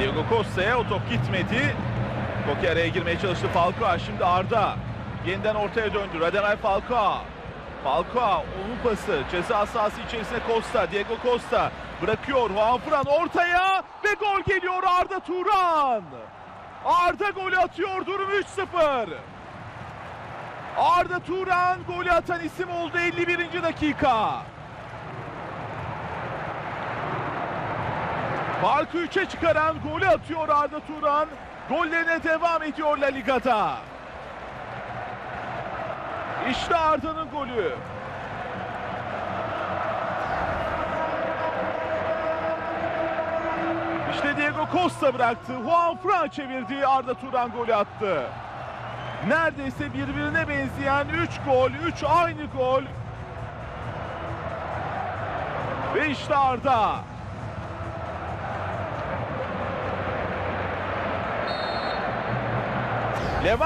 Diego Costa'ya o top gitmedi. Koke araya girmeye çalıştı Falcao. Şimdi Arda. Yeniden ortaya döndü. Radamel Falcao. Falcao onun pası. Ceza sahası içerisine Costa. Diego Costa bırakıyor. Juan Fran ortaya ve gol geliyor Arda Turan. Arda golü atıyor. Durum 3-0. Arda Turan golü atan isim oldu 51. dakika. Farkı 3'e çıkaran golü atıyor Arda Turan. Gollerine devam ediyor La Liga'da. İşte Arda'nın golü. İşte Diego Costa bıraktı. Juan Fran çevirdi. Arda Turan golü attı. Neredeyse birbirine benzeyen 3 gol, 3 aynı gol. Ve işte Arda. Leva